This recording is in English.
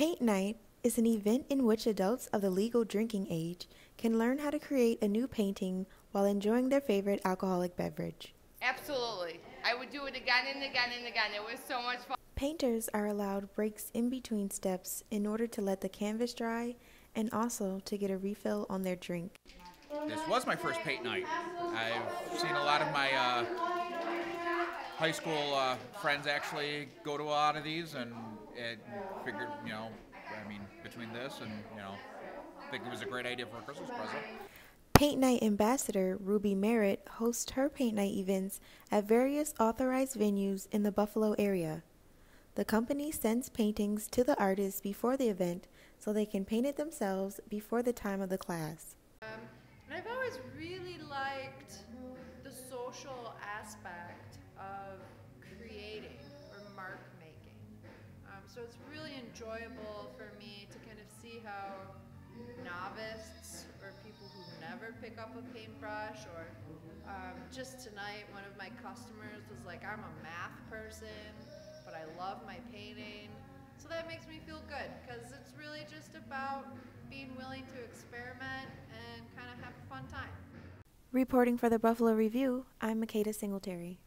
Paint Nite is an event in which adults of the legal drinking age can learn how to create a new painting while enjoying their favorite alcoholic beverage. Absolutely. I would do it again and again and again. It was so much fun. Painters are allowed breaks in between steps in order to let the canvas dry and also to get a refill on their drink. This was my first Paint Nite. I've seen a lot of my uh, high school uh, friends actually go to a lot of these and, and figured, you know, I mean, between this and, you know, I think it was a great idea for a Christmas present. Paint Nite Ambassador Ruby Merritt hosts her Paint Nite events at various authorized venues in the Buffalo area. The company sends paintings to the artists before the event so they can paint it themselves before the time of the class. Um, and I've always really liked the social aspect so it's really enjoyable for me to kind of see how novices or people who never pick up a paintbrush or um, just tonight one of my customers was like i'm a math person but i love my painting so that makes me feel good because it's really just about being willing to experiment and kind of have a fun time Reporting for the Buffalo Review, I'm Makeda Singletary.